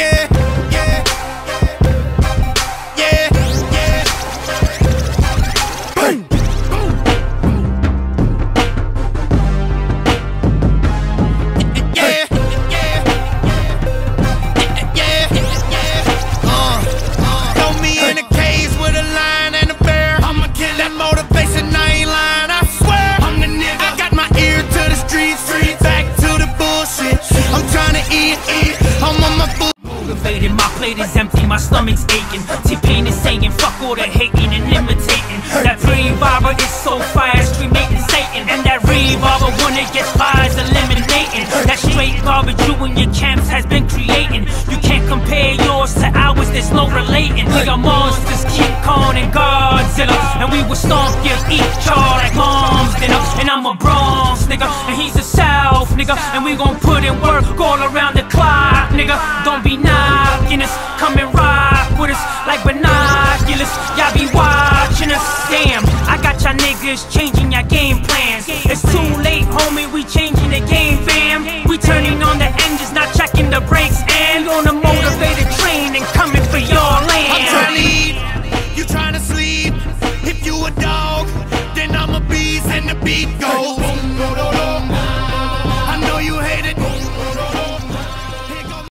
yeah, plate is empty, my stomach's aching. T-Pain is saying, fuck all the hating and imitating. That revolver is so fast, cremating Satan. And that revolver, when it gets fire, is eliminating. That straight garbage you and your camps has been creating. You can't compare yours to ours, there's no relating. We are monsters, King Kong and Godzilla. And we will stomp your each all like moms dinner. And I'm a Bronx nigga, and he's a South nigga. And we gon' put in work all around the clock, like binoculars.